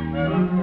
Música